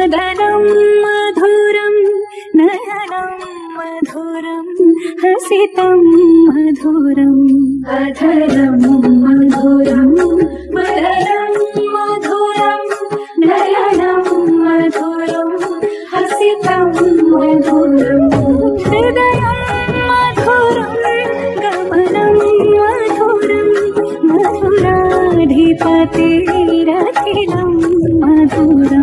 दरं मधुरम् नयनं मधुरम् हसितं मधुरम् अधरं मधुरम् मदरं मधुरं नयनं मधुरम् हसितं मधुरं। नगरं मधुरं गमनं मधुरं मधुराधिपतिरं मधुर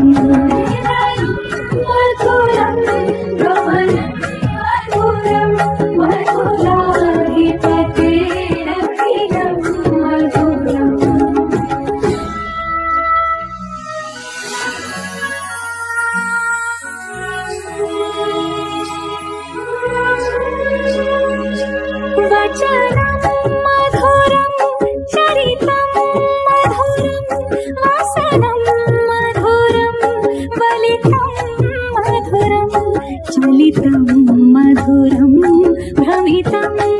मधुरं मधुरं वसनं मधुरं वलितं मधुरं चलितं मधुरं भ्रमितं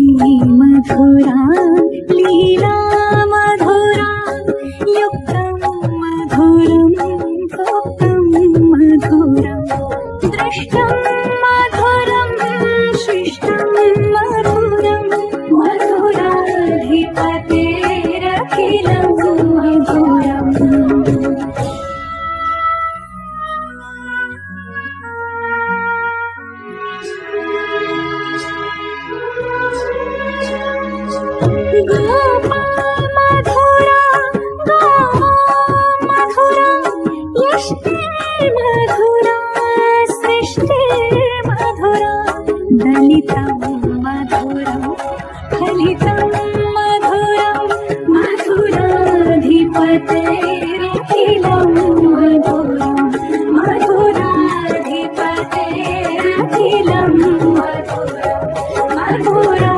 मधुरा लीला मधुरा युक्तं मधुरं गुप्तं मधुरं दृष्टं मधुरं शिष्टं मधुरं मधुराधिपतेरखिलं मधुरा मधुरा सृष्टि मधुरा ललित मधुरा ललित मधुरा मधुराधिपते मधुरा मधुराधिपते मधुरा